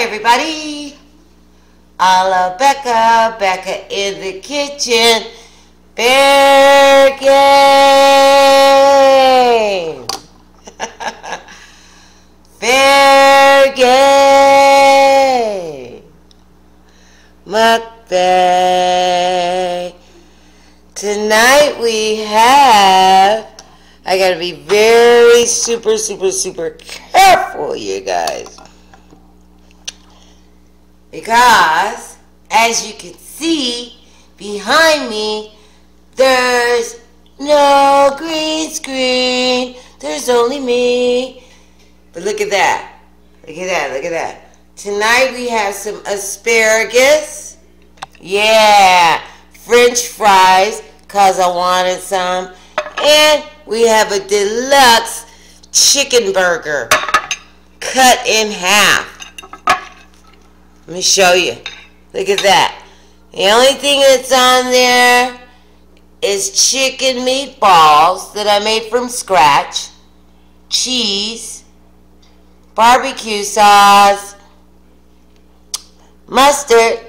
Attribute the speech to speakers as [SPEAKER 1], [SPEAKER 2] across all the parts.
[SPEAKER 1] Everybody. Alla Becca, Becca in the kitchen. Bear game. Fair game. Mukbang. Tonight we have, I gotta be very super, super, super careful, you guys. Because, as you can see, behind me, there's no green screen. There's only me. But look at that. Look at that. Look at that. Tonight we have some asparagus. Yeah. French fries, because I wanted some. And we have a deluxe chicken burger cut in half. Let me show you. Look at that. The only thing that's on there is chicken meatballs that I made from scratch, cheese, barbecue sauce, mustard.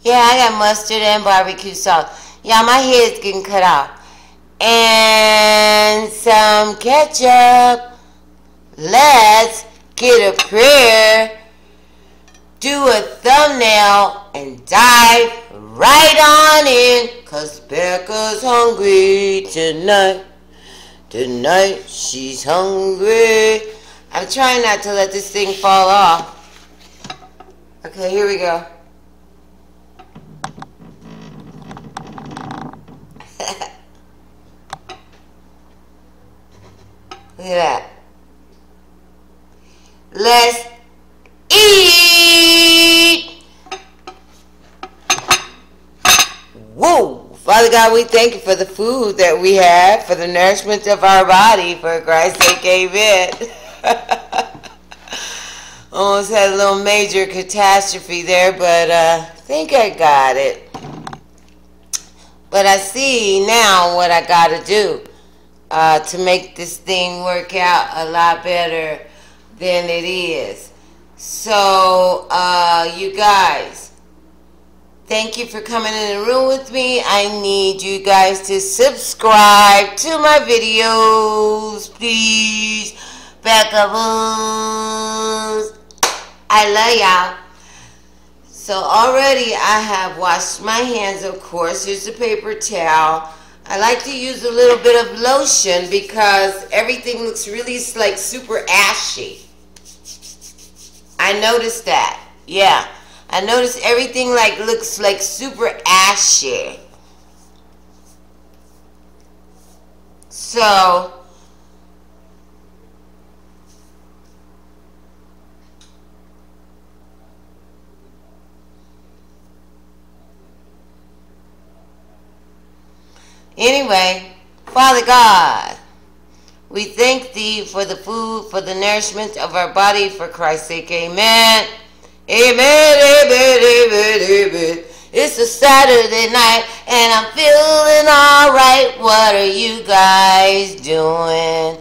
[SPEAKER 1] Yeah, I got mustard and barbecue sauce. Yeah, my head's getting cut off. And some ketchup. Let's get a prayer do a thumbnail and dive right on in cause Becca's hungry tonight. Tonight she's hungry. I'm trying not to let this thing fall off. Okay here we go. Look at that. Let's eat. Whoa. Father God, we thank you for the food that we have, for the nourishment of our body. For Christ's sake, amen. Almost had a little major catastrophe there, but uh, I think I got it. But I see now what I got to do uh, to make this thing work out a lot better than it is. So, uh, you guys, thank you for coming in the room with me. I need you guys to subscribe to my videos, please. Back up. I love y'all. So already I have washed my hands, of course. Here's a paper towel. I like to use a little bit of lotion because everything looks really like super ashy. I noticed that. Yeah. I notice everything like looks like super ashy. So Anyway, Father God, we thank thee for the food, for the nourishment of our body, for Christ's sake. Amen. Amen, amen, amen, amen. It's a Saturday night and I'm feeling alright. What are you guys doing?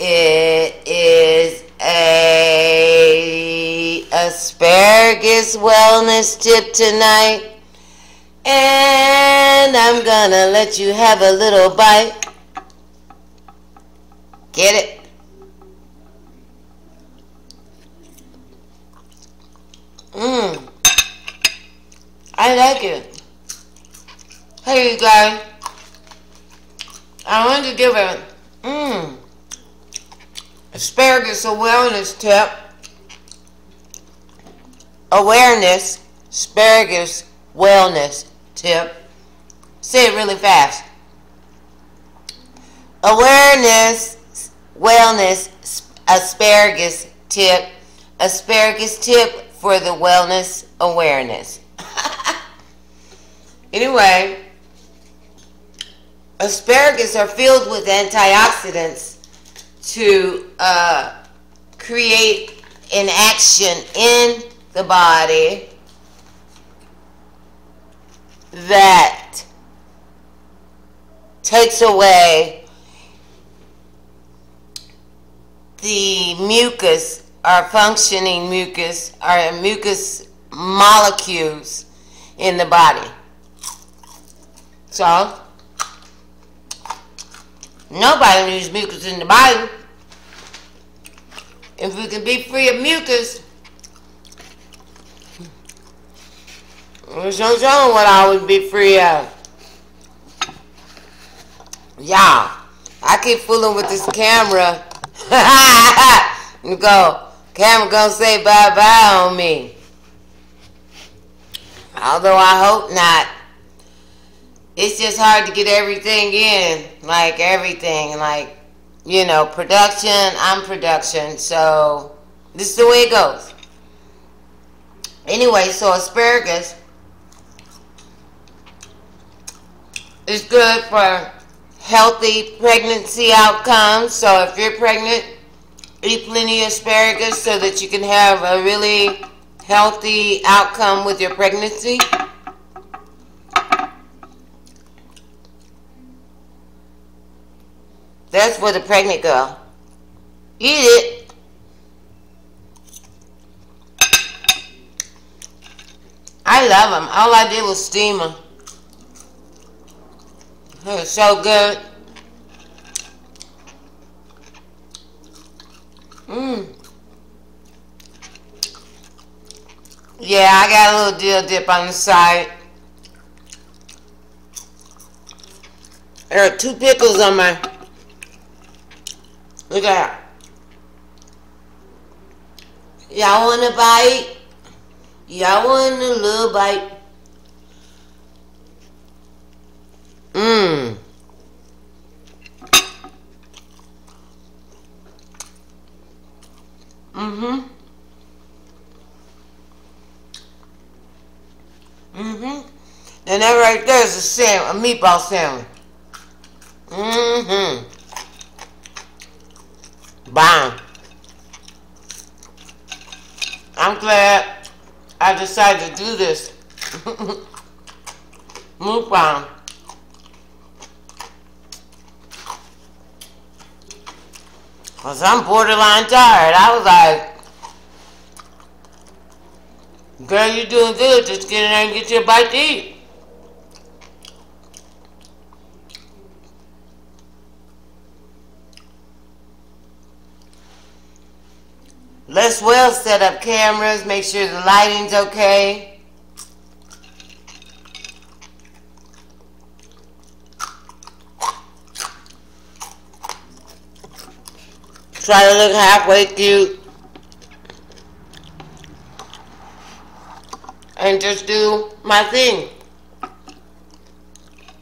[SPEAKER 1] It is a asparagus wellness tip tonight. And I'm gonna let you have a little bite. Get it? Mmm. I like it. Hey, you guys. I wanted to give a mmm asparagus wellness tip. Awareness, asparagus wellness tip. Say it really fast. Awareness, wellness asparagus tip. Asparagus tip for the wellness awareness. Anyway, asparagus are filled with antioxidants to uh, create an action in the body that takes away the mucus are functioning mucus, are mucus molecules in the body. So, nobody needs mucus in the body. If we can be free of mucus, there's no telling what I would be free of. Y'all, I keep fooling with this camera. You go, camera gonna say bye-bye on me. Although I hope not. It's just hard to get everything in. Like everything. Like, you know, production, I'm production. So, this is the way it goes. Anyway, so asparagus is good for healthy pregnancy outcomes. So if you're pregnant, eat plenty of asparagus so that you can have a really healthy outcome with your pregnancy. That's for the pregnant girl. Eat it. I love them. All I did was steam them. It's so good. Mmm. Yeah, I got a little dill dip on the side. There are two pickles on my... Look at that. Y'all want a bite? Y'all want a little bite? Mmm. Mm-hmm. Mm-hmm. And that right there is a sandwich, a meatball sandwich. Mm-hmm. Bam. I'm glad I decided to do this. Mukbang. Cause I'm borderline tired. I was like, girl, you're doing good. Just get in there and get your bite to eat. Let's well set up cameras, make sure the lighting's okay. Try to look halfway cute. And just do my thing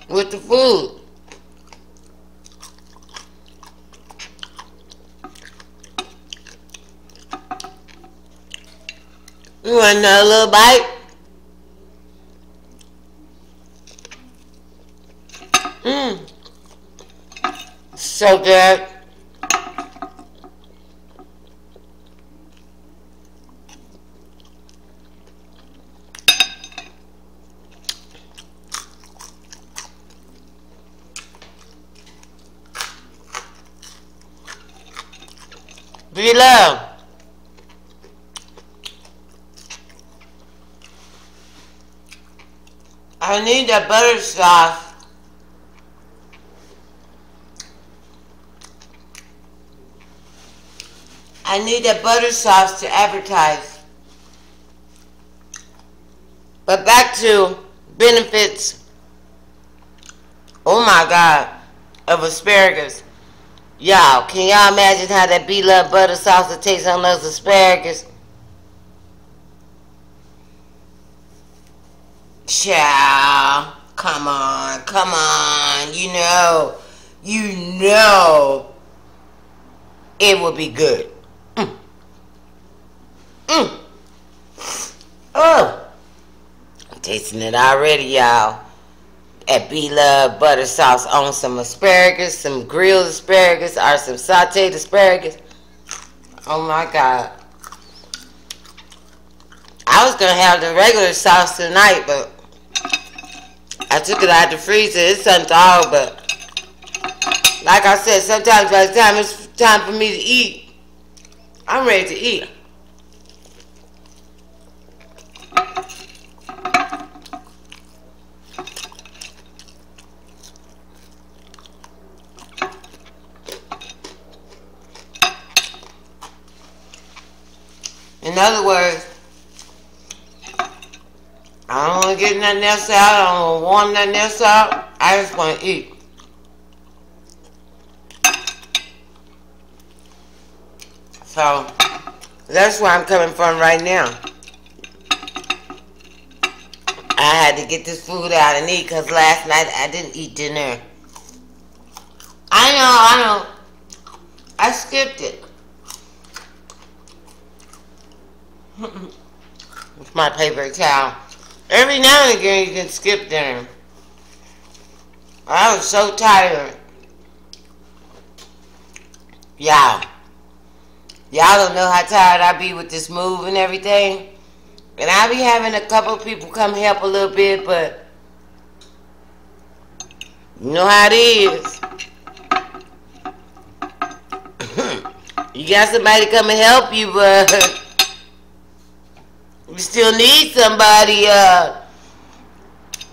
[SPEAKER 1] with the food. You want another little bite? Mmm. So good. Below. I need a butter sauce. I need a butter sauce to advertise. But back to benefits. Oh my God, of asparagus. Y'all, can y'all imagine how that B-Love butter sauce would on those asparagus? Chow. Come on, come on. You know, you know it will be good. Mm. Mm. Oh, I'm tasting it already, y'all at B Love Butter Sauce on some asparagus, some grilled asparagus, or some sauteed asparagus. Oh my God. I was going to have the regular sauce tonight, but I took it out the freezer. It's unthawed, but like I said, sometimes by the time it's time for me to eat, I'm ready to eat. In other words, Get nothing out. I don't want nothing else out. I just want to eat. So, that's where I'm coming from right now. I had to get this food out and eat because last night I didn't eat dinner. I know, I know. I skipped it. it's my paper towel. Every now and again you can skip dinner. I was so tired. Y'all. Y'all don't know how tired I be with this move and everything. And I be having a couple people come help a little bit, but you know how it is. you got somebody come and help you, but you still need somebody. Uh,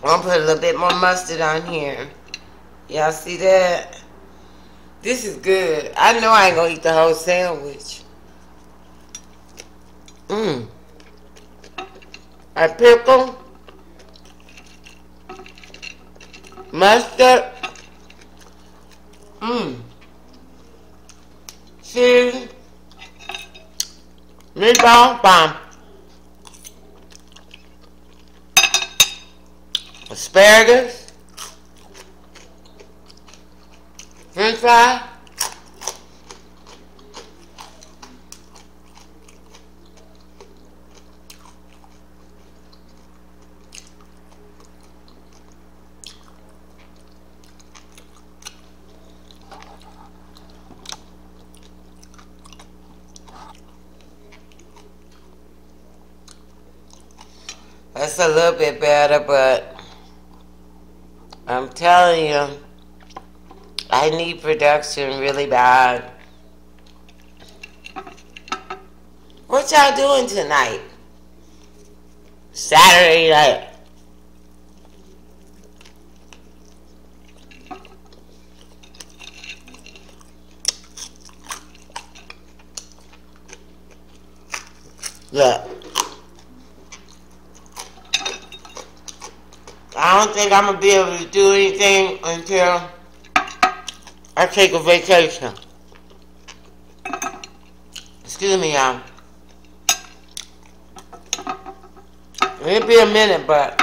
[SPEAKER 1] I'm gonna put a little bit more mustard on here. Y'all see that? This is good. I know I ain't gonna eat the whole sandwich. Mmm. A pickle. Mustard. Mmm. Cheese. Meatball bomb. Asparagus. French fry. That's a little bit better, but I'm telling you, I need production really bad. What y'all doing tonight? Saturday night. Look. I don't think I'm gonna be able to do anything until I take a vacation. Excuse me, y'all. It'll be a minute, but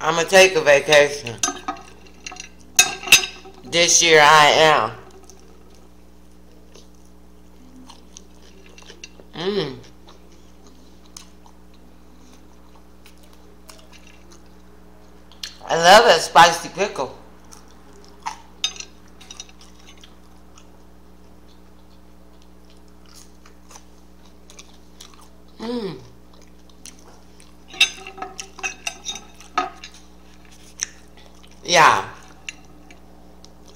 [SPEAKER 1] I'm gonna take a vacation. This year I am. Mmm. I love that spicy pickle. Mmm. Yeah.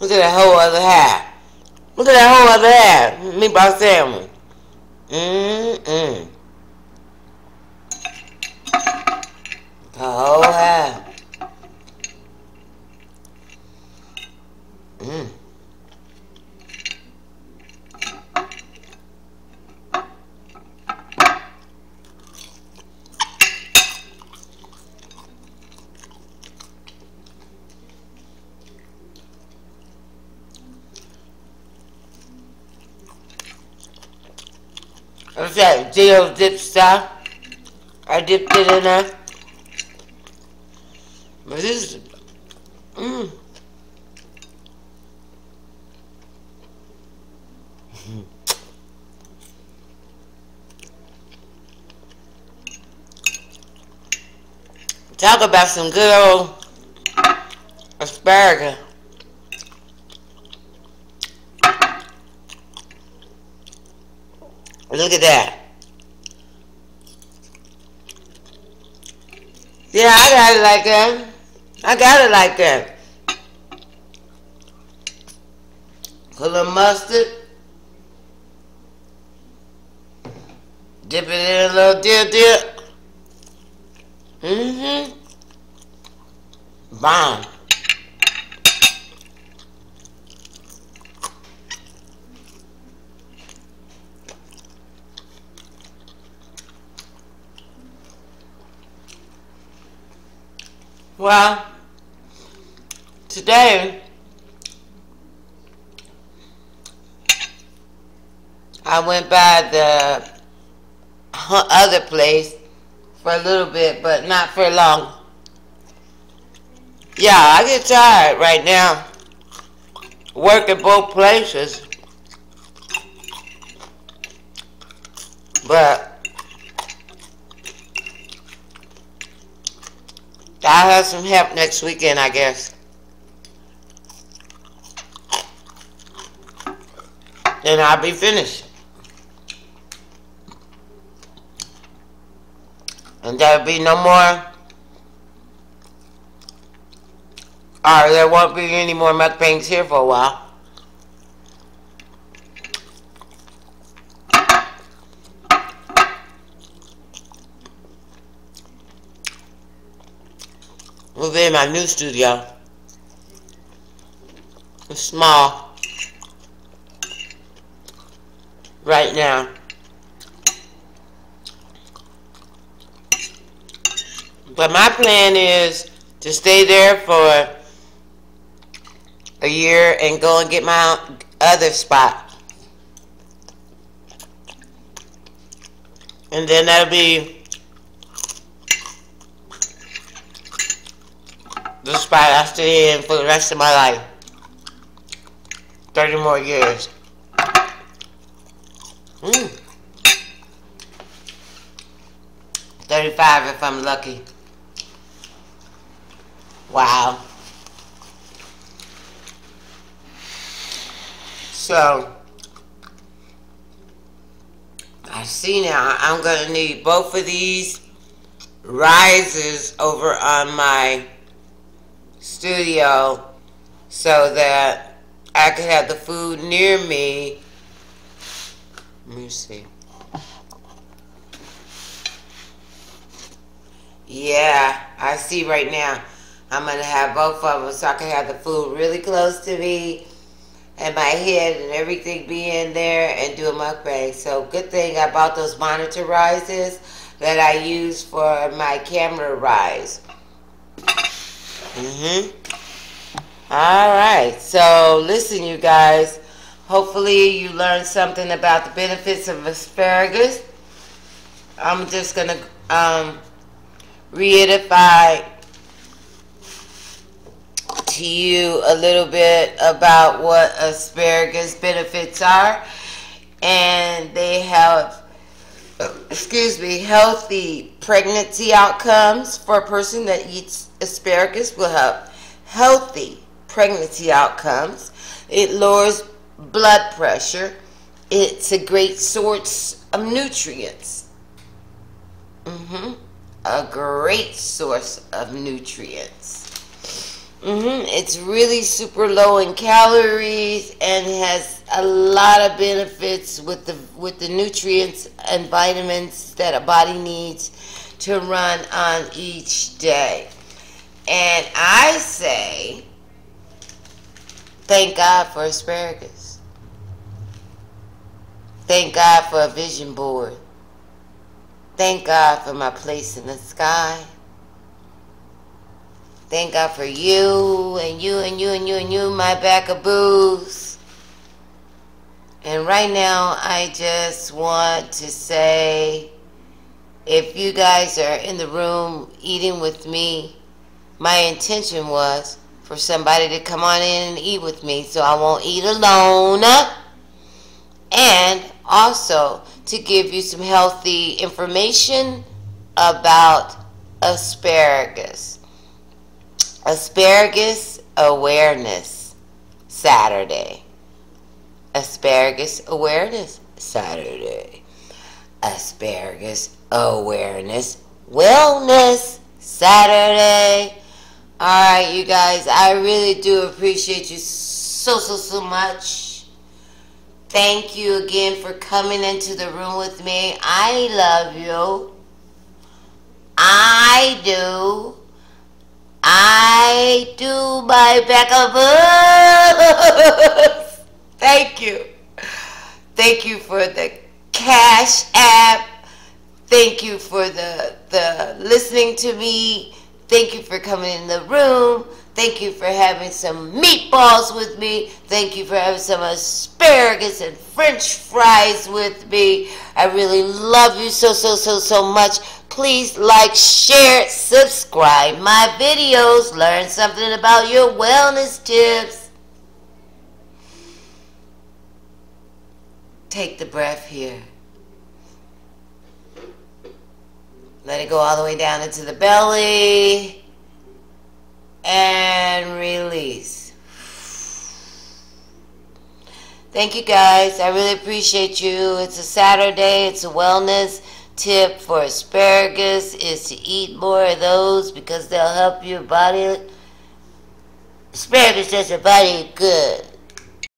[SPEAKER 1] Look at that whole other half. Look at that whole other half. Meatball sandwich. Mmm-mm. The whole half. Mmm. That? Dip stuff? I dipped it in there. But this is... Mmm. Talk about some good old asparagus. Look at that. Yeah, I got it like that. I got it like that. A little mustard. Dip it in a little dip dip. Mm-hmm. Bomb. Well, today I went by the other place for a little bit, but not for long. Yeah, I get tired right now. Work Working both places. But I'll have some help next weekend, I guess. Then I'll be finished. And there'll be no more, or there won't be any more mukbangs here for a while. In my new studio. It's small. Right now. But my plan is to stay there for a year and go and get my other spot. And then that'll be the spot I stay in for the rest of my life. 30 more years. Mm. 35 if I'm lucky. Wow. So, I see now I'm going to need both of these risers over on my studio so that I could have the food near me. Let me see. Yeah, I see right now. I'm going to have both of them so I can have the food really close to me and my head and everything be in there and do a mukbang. So good thing I bought those monitor rises that I use for my camera rise. Mm-hmm. All right. So listen, you guys. Hopefully you learned something about the benefits of asparagus. I'm just going to um, reiterate to you a little bit about what asparagus benefits are. And they have, excuse me, healthy pregnancy outcomes for a person that eats asparagus will have healthy pregnancy outcomes. It lowers blood pressure. It's a great source of nutrients. Mm-hmm. A great source of nutrients. Mm-hmm. It's really super low in calories and has a lot of benefits with the with the nutrients and vitamins that a body needs to run on each day. And I say, thank God for asparagus. Thank God for a vision board. Thank God for my place in the sky. Thank God for you and you and you and you and you, my back of booze. And right now, I just want to say if you guys are in the room eating with me, my intention was for somebody to come on in and eat with me so I won't eat alone. And also to give you some healthy information about asparagus. Asparagus Awareness Saturday. Asparagus Awareness Saturday. Asparagus Awareness Wellness Saturday. Alright, you guys, I really do appreciate you so, so, so much. Thank you again for coming into the room with me. I love you. I do. I do my backup. Thank you. Thank you for the Cash App. Thank you for the the listening to me. Thank you for coming in the room. Thank you for having some meatballs with me. Thank you for having some asparagus and french fries with me. I really love you so, so, so, so much. Please like, share, subscribe my videos. Learn something about your wellness tips. Take the breath here. Let it go all the way down into the belly and release. Thank you guys. I really appreciate you. It's a Saturday. It's a wellness tip for asparagus is to eat more of those because they'll help your body. Asparagus does your body good.